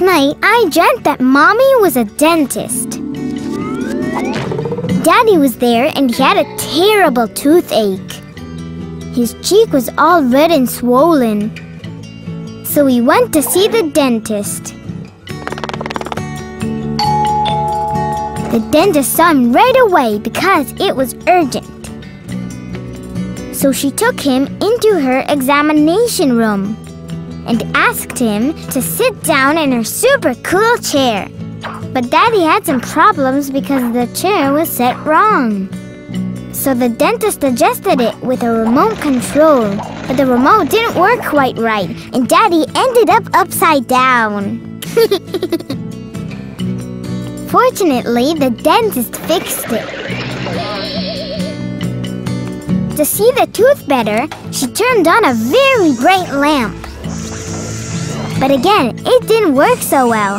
night, I dreamt that Mommy was a dentist. Daddy was there and he had a terrible toothache. His cheek was all red and swollen. So he went to see the dentist. The dentist saw him right away because it was urgent. So she took him into her examination room and asked him to sit down in her super cool chair. But Daddy had some problems because the chair was set wrong. So the dentist adjusted it with a remote control. But the remote didn't work quite right, and Daddy ended up upside down. Fortunately, the dentist fixed it. To see the tooth better, she turned on a very bright lamp. But again, it didn't work so well.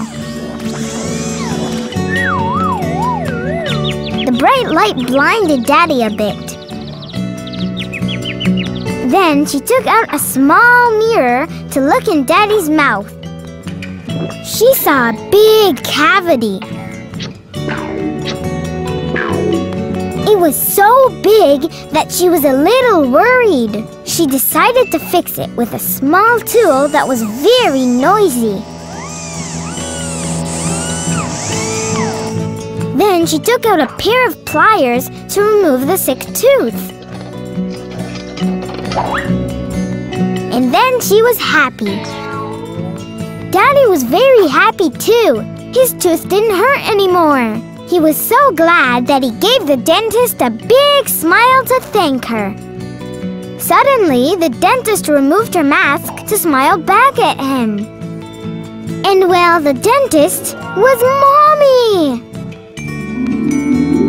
The bright light blinded Daddy a bit. Then she took out a small mirror to look in Daddy's mouth. She saw a big cavity. Was so big that she was a little worried. She decided to fix it with a small tool that was very noisy. Then she took out a pair of pliers to remove the sick tooth. And then she was happy. Daddy was very happy too. His tooth didn't hurt anymore. He was so glad that he gave the dentist a big smile to thank her. Suddenly, the dentist removed her mask to smile back at him. And well, the dentist was Mommy!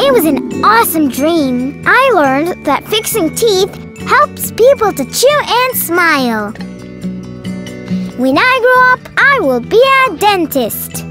It was an awesome dream. I learned that fixing teeth helps people to chew and smile. When I grow up, I will be a dentist.